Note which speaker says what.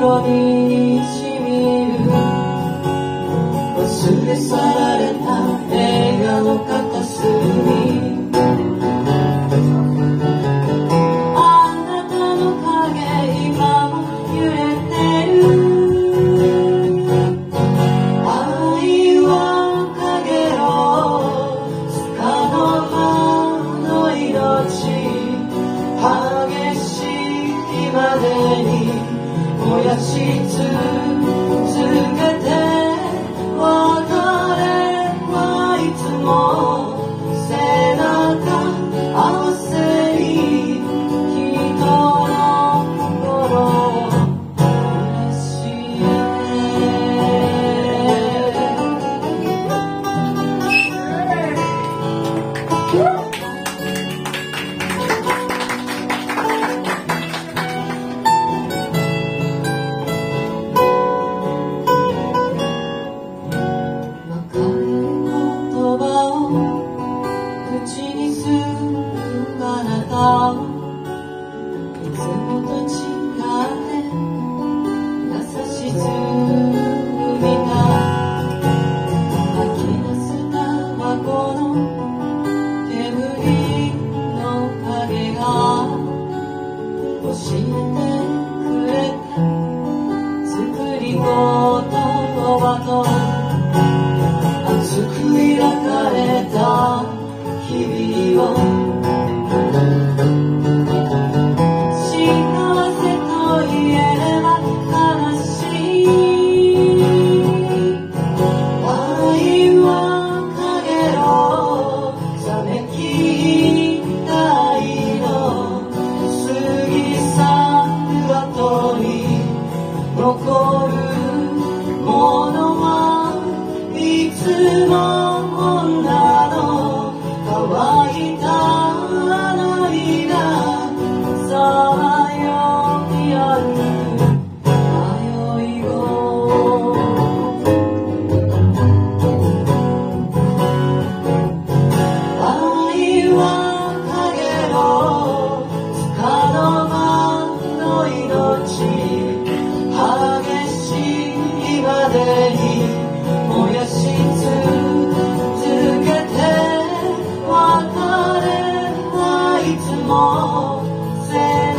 Speaker 1: 부드러니 시미는 무슨 내 사랑을 다. しつ啊 vida. all